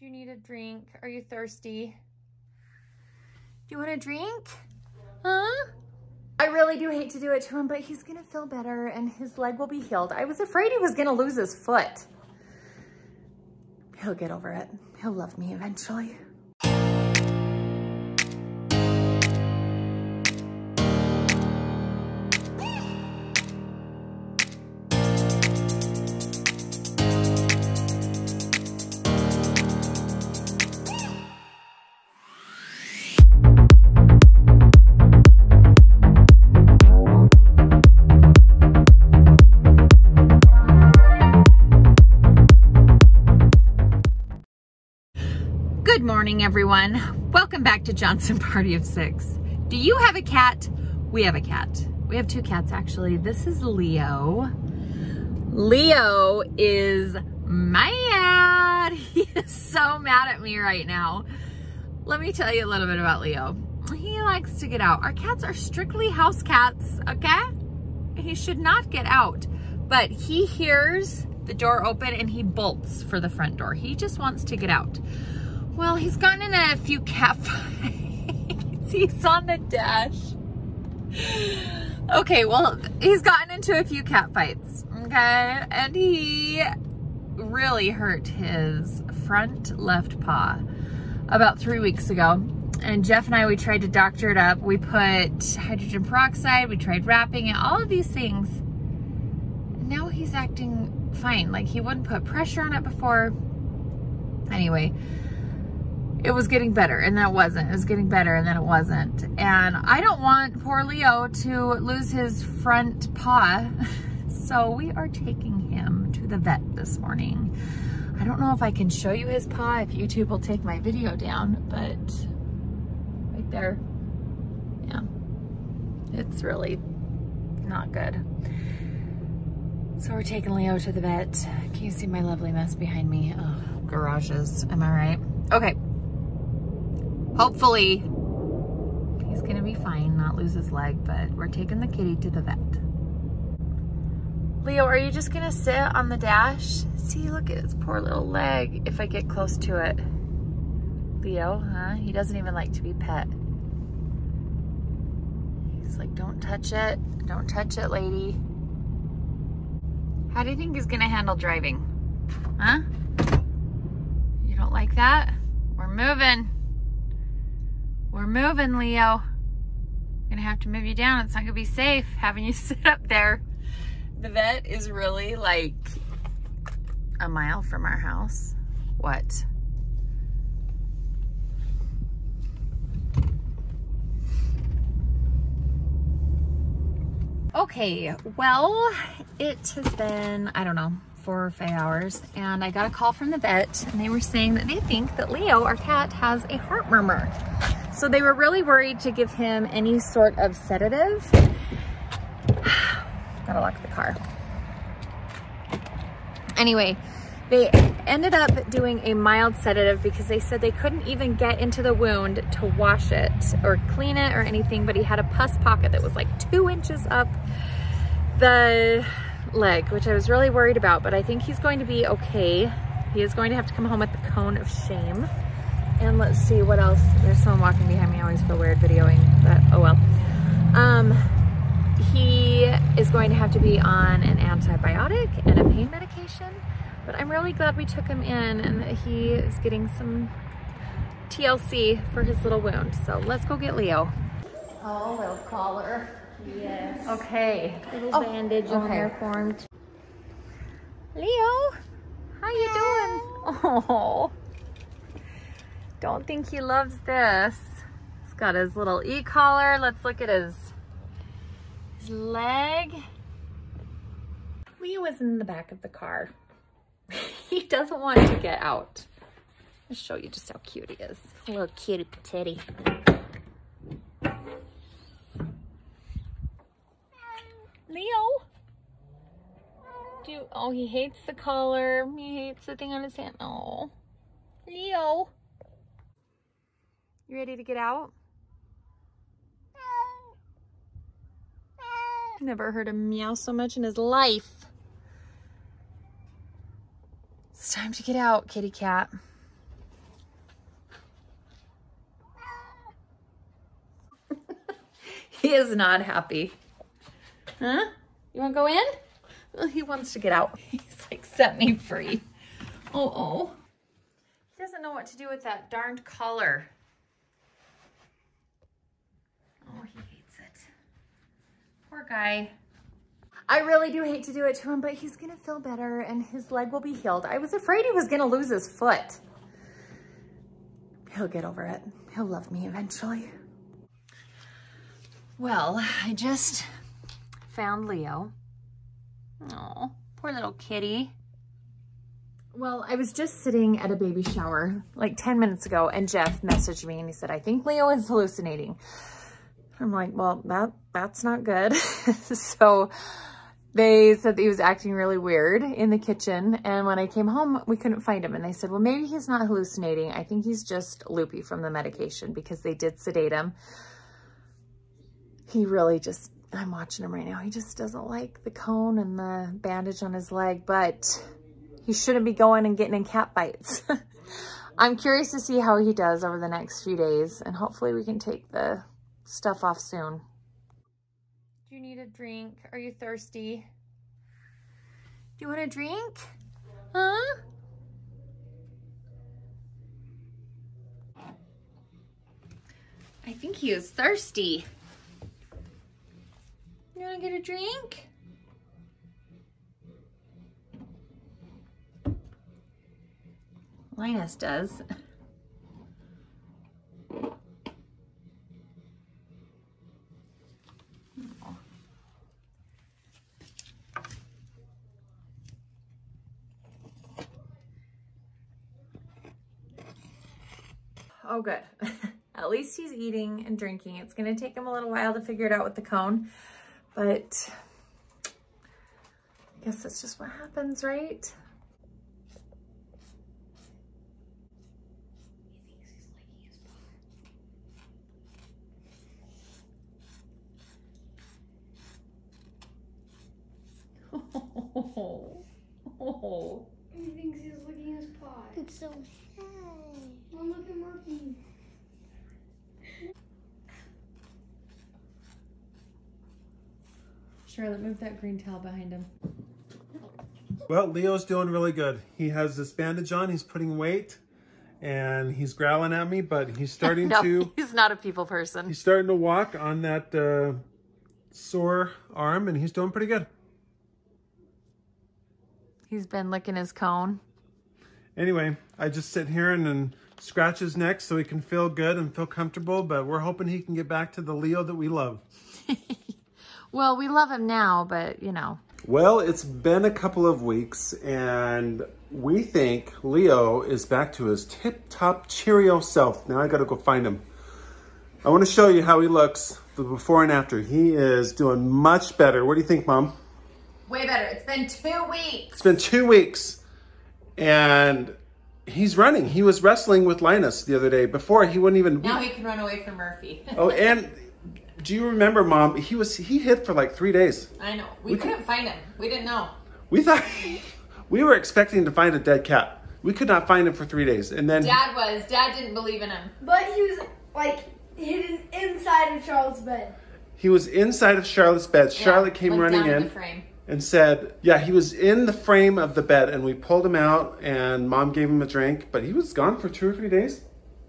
Do you need a drink? Are you thirsty? Do you want a drink? Huh? I really do hate to do it to him, but he's gonna feel better and his leg will be healed. I was afraid he was gonna lose his foot. He'll get over it. He'll love me eventually. Good morning, everyone. Welcome back to Johnson Party of Six. Do you have a cat? We have a cat. We have two cats, actually. This is Leo. Leo is mad. He is so mad at me right now. Let me tell you a little bit about Leo. He likes to get out. Our cats are strictly house cats, okay? He should not get out, but he hears the door open and he bolts for the front door. He just wants to get out. Well, he's gotten in a few cat fights. he's on the dash. Okay, well, he's gotten into a few cat fights, okay? And he really hurt his front left paw about three weeks ago. And Jeff and I, we tried to doctor it up. We put hydrogen peroxide, we tried wrapping it, all of these things. Now he's acting fine. Like he wouldn't put pressure on it before. Anyway, it was getting better and then it wasn't. It was getting better and then it wasn't. And I don't want poor Leo to lose his front paw. So we are taking him to the vet this morning. I don't know if I can show you his paw, if YouTube will take my video down, but right there, yeah, it's really not good. So we're taking Leo to the vet. Can you see my lovely mess behind me? Oh, garages, am I right? Okay. Hopefully he's gonna be fine, not lose his leg, but we're taking the kitty to the vet. Leo, are you just gonna sit on the dash? See, look at his poor little leg if I get close to it. Leo, huh? He doesn't even like to be pet. He's like, don't touch it. Don't touch it, lady. How do you think he's gonna handle driving? Huh? You don't like that? We're moving. We're moving, Leo. Gonna have to move you down. It's not gonna be safe having you sit up there. The vet is really like a mile from our house. What? Okay, well, it has been, I don't know, four or five hours, and I got a call from the vet, and they were saying that they think that Leo, our cat, has a heart murmur. So they were really worried to give him any sort of sedative. Gotta lock the car. Anyway, they ended up doing a mild sedative because they said they couldn't even get into the wound to wash it or clean it or anything, but he had a pus pocket that was like two inches up the leg, which I was really worried about, but I think he's going to be okay. He is going to have to come home with the cone of shame. And let's see what else. There's someone walking behind me. I always feel weird videoing, but oh well. Um, he is going to have to be on an antibiotic and a pain medication, but I'm really glad we took him in and that he is getting some TLC for his little wound. So let's go get Leo. Oh, little collar. Yes. Okay. Little Oh, bandage on okay. there for him. Leo, how you doing? Oh, don't think he loves this. He's got his little e-collar. Let's look at his, his leg. Leo is in the back of the car. he doesn't want to get out. I'll show you just how cute he is. Little cutie patootie. Leo? Do you, oh, he hates the collar. He hates the thing on his hand. Oh, Leo. You ready to get out? Never heard him meow so much in his life. It's time to get out, kitty cat. he is not happy. Huh? You want to go in? Well, he wants to get out. He's like, set me free. Oh, oh. He doesn't know what to do with that darned collar. Poor guy. I really do hate to do it to him, but he's gonna feel better and his leg will be healed. I was afraid he was gonna lose his foot. He'll get over it. He'll love me eventually. Well, I just found Leo. Oh, poor little kitty. Well, I was just sitting at a baby shower like 10 minutes ago and Jeff messaged me and he said, I think Leo is hallucinating. I'm like, well, that that's not good. so they said that he was acting really weird in the kitchen. And when I came home, we couldn't find him. And they said, well, maybe he's not hallucinating. I think he's just loopy from the medication because they did sedate him. He really just, I'm watching him right now. He just doesn't like the cone and the bandage on his leg, but he shouldn't be going and getting in cat bites. I'm curious to see how he does over the next few days. And hopefully we can take the stuff off soon. Do you need a drink? Are you thirsty? Do you want a drink? Huh? I think he is thirsty. You want to get a drink? Linus does. Good. At least he's eating and drinking. It's going to take him a little while to figure it out with the cone, but I guess that's just what happens, right? Oh, oh. He thinks he's licking his paw. It's so sad. Mom, look at Murphy. Charlotte, move that green towel behind him. Well, Leo's doing really good. He has this bandage on, he's putting weight, and he's growling at me, but he's starting no, to he's not a people person. he's starting to walk on that uh, sore arm, and he's doing pretty good. He's been licking his cone. Anyway, I just sit here and, and scratch his neck so he can feel good and feel comfortable, but we're hoping he can get back to the Leo that we love. Well, we love him now, but you know. Well, it's been a couple of weeks, and we think Leo is back to his tip-top Cheerio self. Now I gotta go find him. I wanna show you how he looks, the before and after. He is doing much better. What do you think, Mom? Way better. It's been two weeks. It's been two weeks, and he's running. He was wrestling with Linus the other day. Before, he wouldn't even... Now he can run away from Murphy. Oh, and do you remember, Mom? He was he hid for like three days. I know. We, We couldn't find him. We didn't know. We thought we were expecting to find a dead cat. We could not find him for three days, and then Dad was. Dad didn't believe in him. But he was like hidden inside of Charlotte's bed. he was inside of Charlotte's bed. Charlotte came running in the frame. And said, "Yeah, he was in the frame of the bed." And we pulled him out, and Mom gave him a drink, but he was gone for two or three days.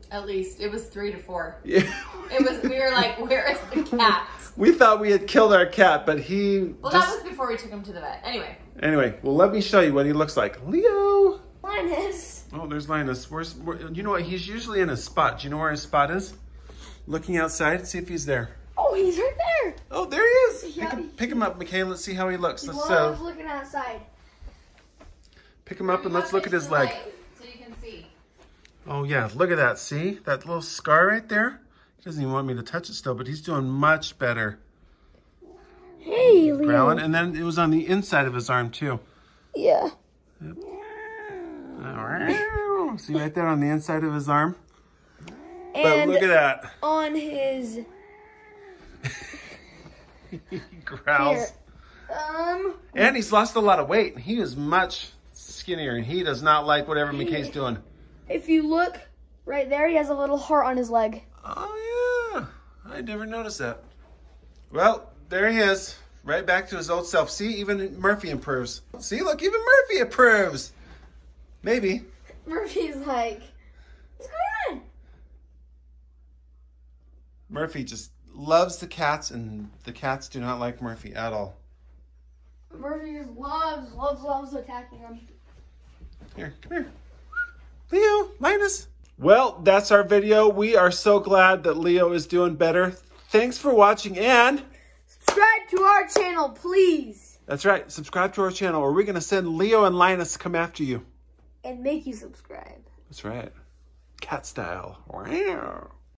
At least it was three to four. Yeah. It was. We were like, "Where is the cat?" We thought we had killed our cat, but he Well, just that was before we took him to the vet. Anyway, anyway. Well, let me show you what he looks like, Leo. Linus. Oh, there's Linus. Where's where, you know what? He's usually in a spot. Do you know where his spot is? Looking outside, see if he's there. Oh, he's right there. Oh, there he is. Pick, him, pick him up, Michaela. Let's see how he looks. He Let's was uh, looking outside. pick him up and let's look at his leg. so you can see. Oh yeah, look at that. See that little scar right there? He doesn't even want me to touch it still, but he's doing much better. Hey, Leo. Growling, and then it was on the inside of his arm too. Yeah. Alright. See right there on the inside of his arm. But look at that. on his he growls. here. Um, And he's lost a lot of weight. He is much skinnier, and he does not like whatever McKay's doing. if you look right there, he has a little heart on his leg. Oh yeah, I never noticed that. Well, there he is. Right back to his old self. See, even Murphy improves. See, look, even Murphy approves. Maybe. Murphy's like, what's going on? Murphy just loves the cats, and the cats do not like Murphy at all. Murphy just loves, loves, loves attacking him. Here, come here. Leo, Linus. Well, that's our video. We are so glad that Leo is doing better. Thanks for watching, and Subscribe to our channel, please. that's right, subscribe to our channel, or we're going to send Leo and Linus to come after you. And make you subscribe. That's right. Cat style. Wow.